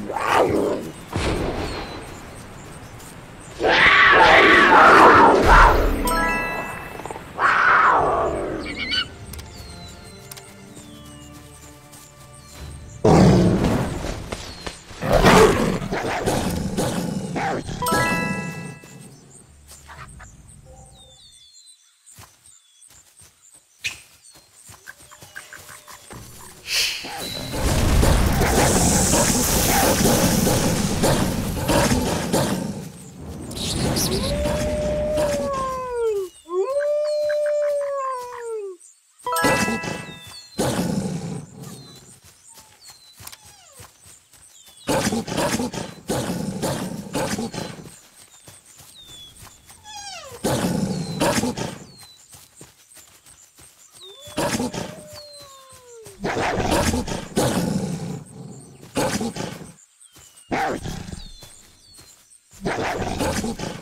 Wow. Boop!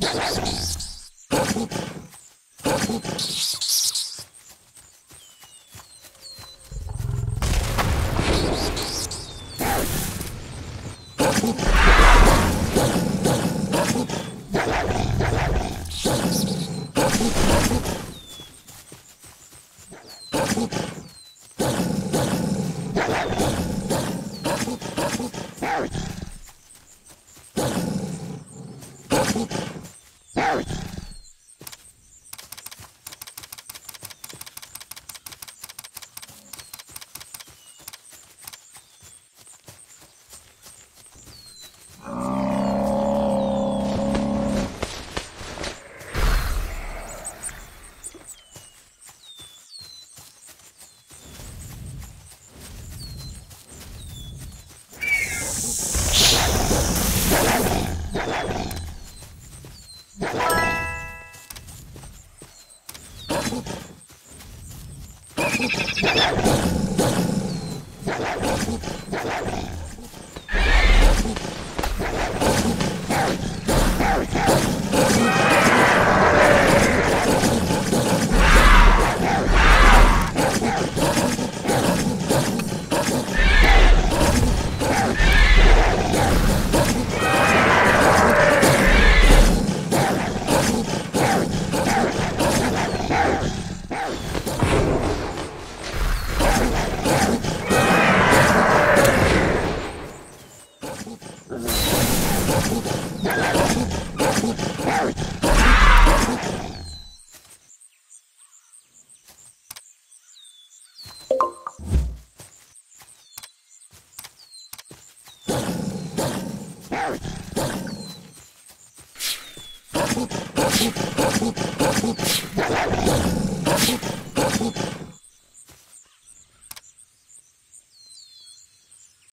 Boop. Thank you. Oops.